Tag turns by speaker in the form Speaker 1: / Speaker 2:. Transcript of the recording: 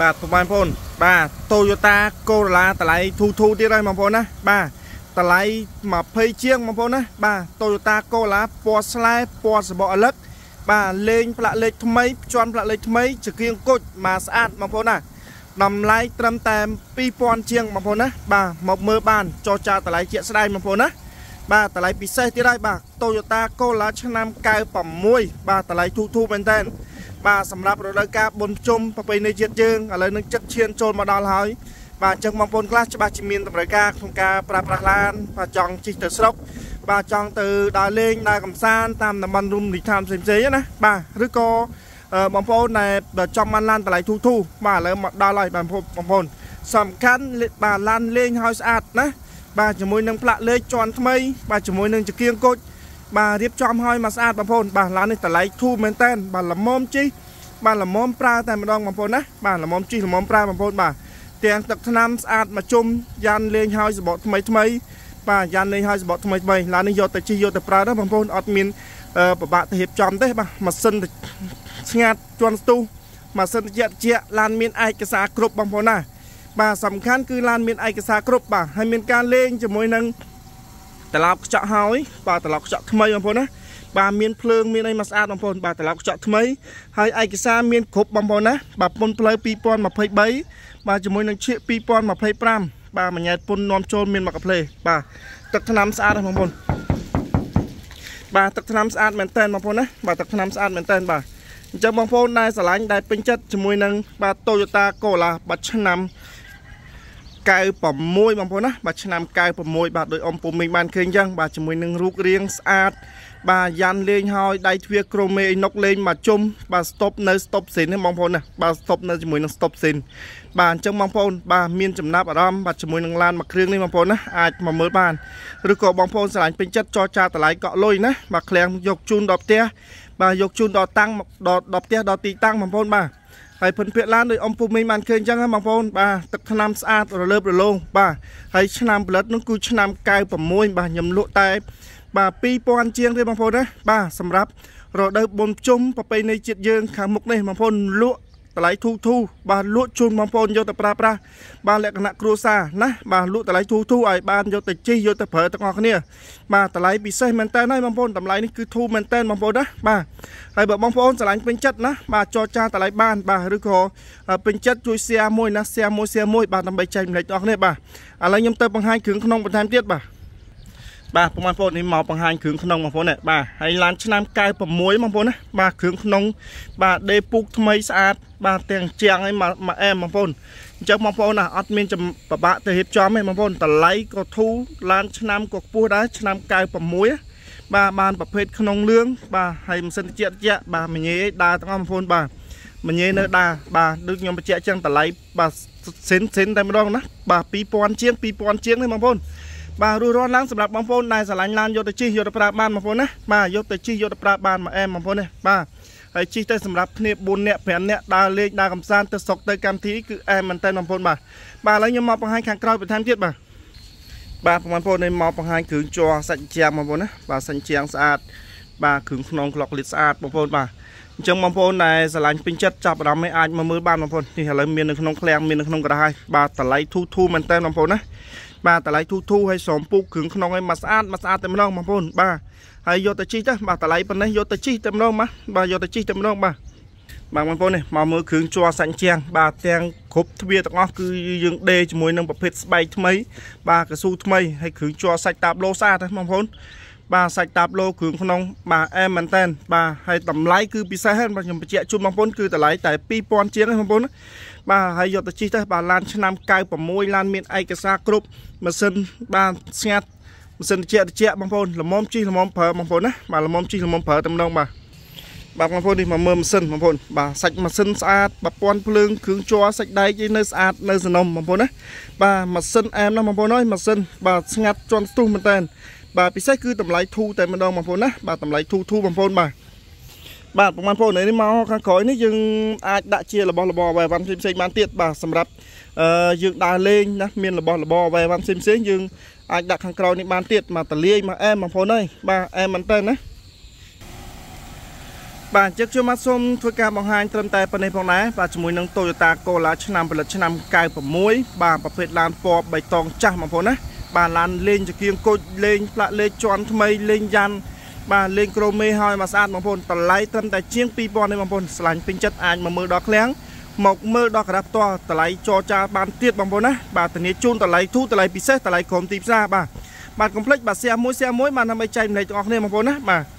Speaker 1: បាទបងប្អូនបាទ Toyota Corolla តម្លៃធូធូទៀតហើយបងប្អូនណាបាទតម្លៃ20ជាងបងប្អូនណាបាទ Toyota Corolla ពណ៌ស្លែពណ៌សម្បកអលឹកបាទលេងផ្លាកលេខថ្មីភ្ជាប់ផ្លាកលេខថ្មីចង្គៀងគុជមកស្អាតបងប្អូនណាតម្លៃត្រឹមតែ2000ជាងបងប្អូនណាបាទមកមើលបានចរចាតម្លៃជាក់ស្ដែងបងប្អូនណាបាទតម្លៃពិសេសទៀតហើយបាទ Toyota Corolla ឆ្នាំ96បាទតម្លៃធូធូមែនតើ បាទសម្រាប់រដូវកាលបុណ្យជុំប្រពៃណីជាតិយើងឥឡូវនឹងចិត្តឈានចូលមកដល់ហើយបាទអញ្ចឹងបងប្អូនខ្លះច្បាស់ជាមានតម្រូវការក្នុងការប្រើប្រាស់ឡានបាទចង់ជិះទៅស្រុកបាទចង់ទៅដើរលេងដើរកំសាន្តតាមតំបន់រមណីយដ្ឋានផ្សេងៗណាបាទឬក៏បងប្អូនដែលចង់បានឡានតម្លៃធូរធូរបាទឥឡូវមកដល់ហើយបងប្អូនសំខាន់បាទឡានលេងឲ្យស្អាតណាបាទជាមួយនឹងផ្លាកលេខជាន់ថ្មី បាទជាមួយនឹងចង្គៀងគុជ បាទរៀបចំឲ្យមកស្អាតបងប្អូនបាទឡាននេះតម្លៃធូរមែនតើបាទល្មមជិះបាទល្មមប្រើតែម្ដងបងប្អូនណាបាទល្មមជិះល្មមប្រើបងប្អូនបាទទាំងទឹកថ្នាំស្អាតមកជុំយ៉ានលេងឲ្យសបកថ្មីថ្មីបាទយ៉ានលេងឲ្យសបកថ្មីថ្មីឡាននេះយកទៅជិះយកទៅប្រើទៅបងប្អូនអត់មានពិបាកទៅរៀបចំទេបាទម៉ាស៊ីនស្ងាត់ជន់ស្ទុះម៉ាស៊ីនត្រជាក់ត្រជាក់ឡានមានឯកសារគ្រប់បងប្អូនណាបាទសំខាន់គឺឡានមានឯកសារគ្រប់បាទហើយមានការលេងជាមួយនឹង ត្រឡប់ខ្ចក់ហើយបាទត្រឡប់ខ្ចក់ថ្មីបងប្អូនណាបាទមានភ្លើងមានអីមកស្អាតបងប្អូនបាទត្រឡប់ខ្ចក់ថ្មីហើយឯកសារមានគ្រប់បងប្អូនណាបាទពុនផ្លូវ2023បាទជាមួយនឹងឈៀក2025បាទមួយញ៉ែតពុននាំចូលមានមកកាផ្លេបាទទឹកថ្នាំស្អាតបងប្អូនបាទទឹកថ្នាំស្អាតមែនតើបងប្អូនណាបាទទឹកថ្នាំស្អាតមែនតើបាទអញ្ចឹងបងប្អូនដែលស្រឡាញ់ដែលពេញចិត្តជាមួយនឹងបាទ Toyota Corolla បាត់ឆ្នាំ 96បងប្អូនណាបាទឆ្នាំ96បាទដោយអ៊ំពុំមីងបានឃើញអញ្ចឹងបាទជាមួយនឹងរូបរាងស្អាតបាទយ៉ាន់លេងហើយដៃទ្វាក្រមេអីណុកលេងមកជុំបាទស្តុបនៅស្តុបស៊ីនបងប្អូនណាបាទស្តុបនៅជាមួយនឹងស្តុបស៊ីនបាទអញ្ចឹងបងប្អូនបាទមានចំណាប់អារម្មណ៍បាទជាមួយនឹងឡានមួយគ្រឿងនេះបងប្អូនណាអាចមកមើលបានឬក៏បងប្អូនស្រឡាញ់ពេញចិត្តចរចាតម្លៃកក់លុយណាបាទឃ្លាំងយកជូនដល់ផ្ទះបាទយកជូនដល់តាំងដល់ដល់ផ្ទះដល់ទីតាំងបងប្អូនបាទ ហើយភិនពាកឡានដោយអំពុះមីងបានឃើញអញ្ចឹងបងប្អូនបាទទឹកថ្នាំស្អាតរលើបរលោងបាទហើយឆ្នាំផលិតនោះគឺឆ្នាំ96បាទខ្ញុំលក់តែបាទ2000ជាងទេបងប្អូនណាបាទសម្រាប់រដូវបុណ្យជុំប្រពៃណីជាតិយើងខាងមុខនេះបងប្អូនលក់ តម្លៃធូរធូរបាទលក់ជូនបងប្អូនយកទៅប្រើប្រាស់បាទលក្ខណៈគ្រួសារណាបាទលក់តម្លៃធូរធូរឲ្យបានយកទៅជិះយកទៅប្រើទាំងអស់គ្នា បាទតម្លៃពិសេសមែនតើហើយបងប្អូនតម្លៃនេះគឺធូរមែនតើបងប្អូនណាបាទហើយបើបងប្អូនស្រឡាញ់ពេញចិត្តណាបាទចរចាតម្លៃបានបាទឬក៏ពេញចិត្តជួយ share មួយណា share មួយ share មួយបាទដើម្បីចែកម្លែកដល់គ្នាបាទឥឡូវខ្ញុំទៅបង្ហាញគ្រឿងក្នុងបន្ថែមទៀតបាទ បាទបងប្អូននេះមកបង្ហាញគ្រឿងក្នុងបងប្អូនណាបាទហើយឡានឆ្នាំ96បងប្អូនណាបាទគ្រឿងក្នុង បាទដេពុកថ្មីស្អាត បាទទាំងជាងឲ្យមកអែមបងប្អូនអញ្ចឹងបងប្អូនណាអត់មានប្របាក់ទៅរៀបចំទេបងប្អូនតម្លៃក៏ធូរឡានឆ្នាំក៏ខ្ពស់ដែរឆ្នាំ96បាទបានប្រភេទក្នុងលឿងបាទហើយម៉ាស៊ីនត្រជាក់ត្រជាក់បាទមញេដើរទាំងអស់បងប្អូនបាទមញេនៅដើរបាទដូចខ្ញុំបញ្ជាក់ចឹងតម្លៃបាទសិនសិនតែម្ដងណាបាទ2000ជាង2000ជាងទេបងប្អូន បាទរស់រាន់ឡើងសម្រាប់បងប្អូនដែលស្រឡាញ់ឡានយកទៅជិះយកទៅប្រើបានបងប្អូនណាបាទយកទៅជិះយកទៅប្រើបានមកអែមបងប្អូនណាបាទហើយជិះទៅសម្រាប់គ្នា4នាក់5នាក់ដើរលេងដើរកំសាន្តទៅស្រុកទៅកម្មវិធីគឺអែមមែនតើបងប្អូនបាទបាទឥឡូវខ្ញុំមកបង្ហាញខាងក្រោយបន្ថែមទៀតបាទបាទបងប្អូននេះមកបង្ហាញគ្រឿងជ័រសាច់ជាងបងប្អូនណាបាទសាច់ជាងស្អាតបាទគ្រឿងក្នុងក្លុកលៀតស្អាតបងប្អូនបាទអញ្ចឹងបងប្អូនដែលស្រឡាញ់ពេញចិត្តចាប់អារម្មណ៍អាចមកមើលបានបងប្អូននេះឥឡូវមាននៅក្នុងឃ្លាំងមាននៅក្នុងក្រដាសហើយបាទតម្លៃធូរធូរមែនតើបងប្អូនណាបាទតម្លៃធូរធូរហើយស្រោមពូកគ្រឿងក្នុងឲ្យមកស្អាតមកស្អាតតែម្ដងបងប្អូនបាទហើយយកទៅជីទៅបាទតម្លៃប៉ុណ្ណេះយកទៅជីតែម្ដងបាទបាទយកទៅជីតែម្ដងបាទបាទបងប្អូននេះមកមើលគ្រឿងជ័រសាច់ជាងបាទទាំងគ្រប់ទ្វាទាំងអស់គឺយើងដេជាមួយនឹងប្រភេទស្បែកថ្មី បាទកស៊ូថ្មីហើយគ្រឿងជ័រសាច់តាបឡូស្អាតណាបងប្អូន បាទសាច់តាបឡូគ្រឿងក្នុងបាទអែមមែនតែនបាទហើយតម្លៃគឺពិសេសហ្នឹងបាទខ្ញុំបញ្ជាក់ជូនបងប្អូនគឺតម្លៃតែ2000ជាងហ្នឹងបងប្អូនបាទហើយយកទៅជិះទៅបាទឡានឆ្នាំ96ឡានមានឯកសារគ្រប់ម៉ាស៊ីនបាទស្ងាត់ម៉ាស៊ីនត្រជាក់ត្រជាក់បងប្អូនល្មមជិះល្មមប្រើបងប្អូនណាបាទល្មមជិះល្មមប្រើតែម្ដងបាទបាទបងប្អូននេះមកមើលម៉ាស៊ីនបងប្អូនបាទសាច់ម៉ាស៊ីនស្អាតប្រព័ន្ធភ្លើងគ្រឿងជ័រសាច់ដែកឯនៅស្អាតនៅសនំបងប្អូនណាបាទម៉ាស៊ីនអែមណាស់បងប្អូនអើយម៉ាស៊ីនបាទស្ងាត់ជាន់ស្ទុះមែនតើ បាទពិសេសគឺតម្លៃធូរតែម្ដងបងប្អូនណាបាទតម្លៃធូរធូរបងប្អូនបាទបាទបងប្អូននេះមកខាងក្រោយនេះយើងអាចដាក់ជារបស់របរអ្វីវ៉ាន់ផ្សេងៗបានទៀតបាទសម្រាប់អឺយើងដើរលេងណាមានរបស់របរអ្វីវ៉ាន់ផ្សេងៗយើងអាចដាក់ខាងក្រោយនេះបានទៀតមកតលាយមកអែមបងប្អូនអើយបាទអែមមែនតើណាបបាទជឹកខ្ញុំមកសូមធ្វើការបង្ហាញត្រឹមតែប៉ុណ្ណេះផងដែរបាទជាមួយនឹង Toyota Corolla ឆ្នាំផលិតឆ្នាំ96បាទប្រភេទឡានពណ៌បៃតងចាស់បងប្អូនណា បាទឡានលេងចង្គៀងគុជលេងផ្លាកលេខជាន់ថ្មីលេងយ៉ាន់បាទលេងក្រូមេហើយមកស្អាតបងប្អូនតម្លៃត្រឹមតែជាង2000ទេបងប្អូនឆ្លាញ់ពេញចិត្តអាចមកមើលដល់ឃ្លាំងមកមើលដល់ក្រាស់ផ្ទាល់តម្លៃចរចាបានទៀតបងប្អូនណាបាទធានាជូនតម្លៃធូរតម្លៃពិសេសតម្លៃក្រុមទីផ្សារបាទបាទកុំភ្លេចបាទ share មួយ share មួយបាទដើម្បីចែកម្លែកទាំងអស់គ្នាបងប្អូនណាបាទ